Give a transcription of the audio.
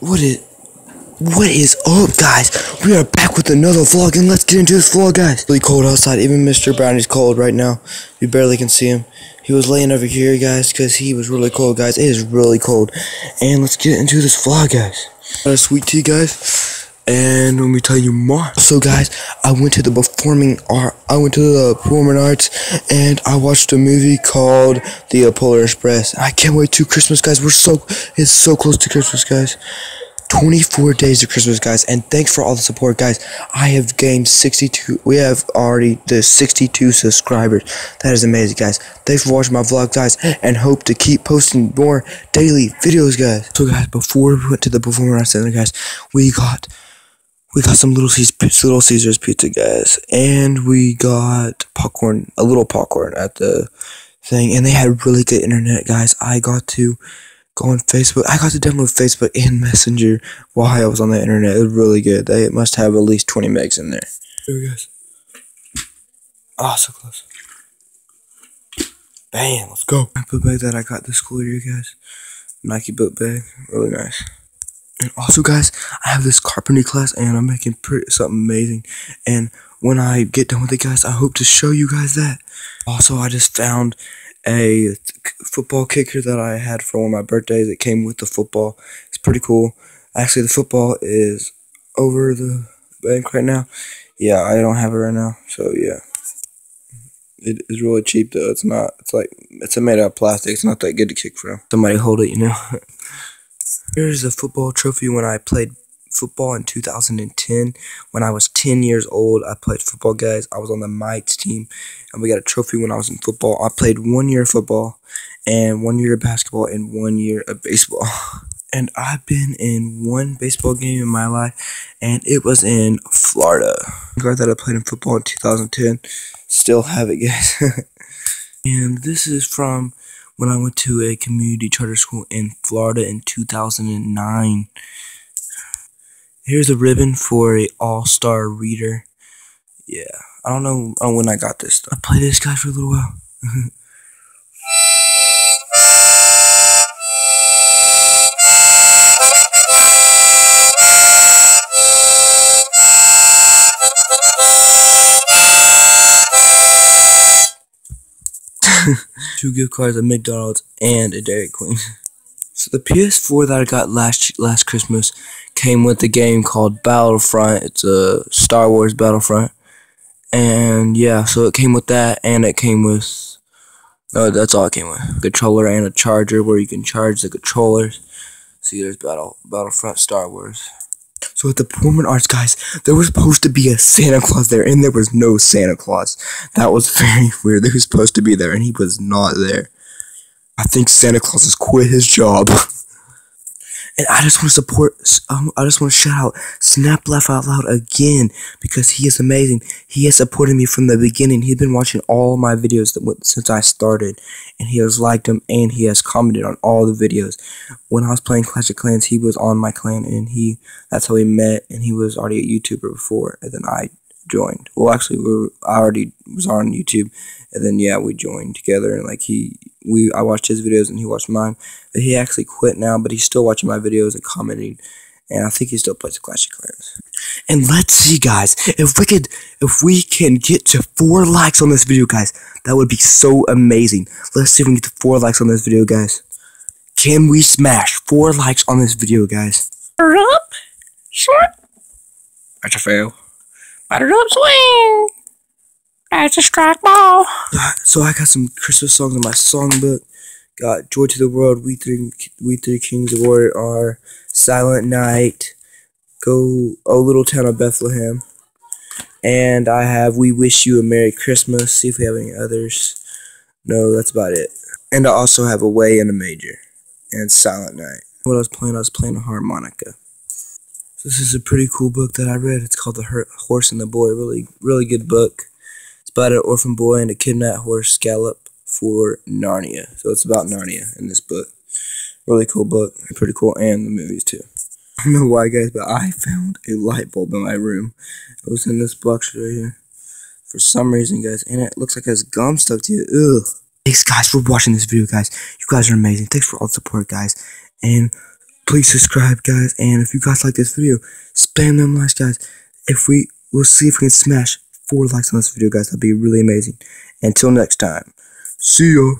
What is what is up guys? We are back with another vlog and let's get into this vlog guys. Really cold outside, even Mr. Brownie's cold right now. You barely can see him. He was laying over here guys because he was really cold guys. It is really cold. And let's get into this vlog guys. Got a sweet tea guys. And let me tell you more. So guys, I went to the performing art. I went to the performing arts, and I watched a movie called The Polar Express. I can't wait to Christmas, guys. We're so it's so close to Christmas, guys. 24 days to Christmas, guys, and thanks for all the support, guys. I have gained 62. We have already the 62 subscribers. That is amazing, guys. Thanks for watching my vlog, guys, and hope to keep posting more daily videos, guys. So, guys, before we went to the performing arts center, guys, we got we got some little Caesars, little Caesars pizza, guys, and we got popcorn, a little popcorn at the thing, and they had really good internet, guys. I got to go on Facebook. I got to download Facebook and Messenger while I was on the internet. It was really good. They must have at least 20 megs in there. There guys. Ah, oh, so close. Bam, let's go. I book bag that I got this school year, guys. Nike book bag, really nice. And also, guys, I have this carpentry class, and I'm making pretty, something amazing. And when I get done with it, guys, I hope to show you guys that. Also, I just found a football kicker that I had for one of my birthdays. It came with the football. It's pretty cool. Actually, the football is over the bank right now. Yeah, I don't have it right now, so yeah. It is really cheap though. It's not. It's like it's made out of plastic. It's not that good to kick from. Somebody hold it, you know. Here's a football trophy when I played football in 2010. When I was 10 years old, I played football, guys. I was on the Mites team, and we got a trophy when I was in football. I played one year of football, and one year of basketball, and one year of baseball. And I've been in one baseball game in my life, and it was in Florida. The Guard that I played in football in 2010. Still have it, guys. and this is from when I went to a community charter school in Florida in 2009. Here's a ribbon for a all-star reader. Yeah, I don't know when I got this. I played this guy for a little while. two gift cards at McDonald's and a Dairy Queen. so the PS4 that I got last last Christmas came with a game called Battlefront. It's a Star Wars Battlefront. And yeah, so it came with that and it came with no, that's all it came with. A controller and a charger where you can charge the controllers. See there's Battle Battlefront Star Wars. So at the performing arts, guys, there was supposed to be a Santa Claus there, and there was no Santa Claus. That was very weird. They were supposed to be there, and he was not there. I think Santa Claus has quit his job. And I just want to support, um, I just want to shout out Snap Laugh Out Loud again because he is amazing. He has supported me from the beginning. He's been watching all my videos that, since I started, and he has liked them and he has commented on all the videos. When I was playing Clash of Clans, he was on my clan, and he that's how we met. And he was already a YouTuber before, and then I joined. Well, actually, we were, I already was on YouTube, and then yeah, we joined together, and like he, we, I watched his videos and he watched mine. But he actually quit now, but he's still watching my videos and commenting, and I think he still plays Clash of Clans. And let's see, guys, if we could, if we can get to four likes on this video, guys, that would be so amazing. Let's see if we can get to four likes on this video, guys. Can we smash four likes on this video, guys? Up, short. That's a fail. Batter up swing. That's a strike ball. So I got some Christmas songs in my songbook. Got Joy to the World, We Three, we three Kings of War are Silent Night, Go, Oh Little Town of Bethlehem. And I have We Wish You a Merry Christmas. See if we have any others. No, that's about it. And I also have Away in a Manger and Silent Night. What I was playing, I was playing a harmonica. This is a pretty cool book that I read. It's called The Horse and the Boy. Really, really good book. It's about an orphan boy and a kidnapped horse gallop for Narnia. So it's about Narnia in this book. Really cool book. Pretty cool. And the movies too. I don't know why, guys, but I found a light bulb in my room. It was in this box right here. For some reason, guys. And it looks like it has gum stuck to it. Ugh. Thanks, guys, for watching this video, guys. You guys are amazing. Thanks for all the support, guys. And please subscribe, guys. And if you guys like this video, spam them likes, guys. If we, we'll see if we can smash four likes on this video, guys. That'd be really amazing. Until next time, see ya.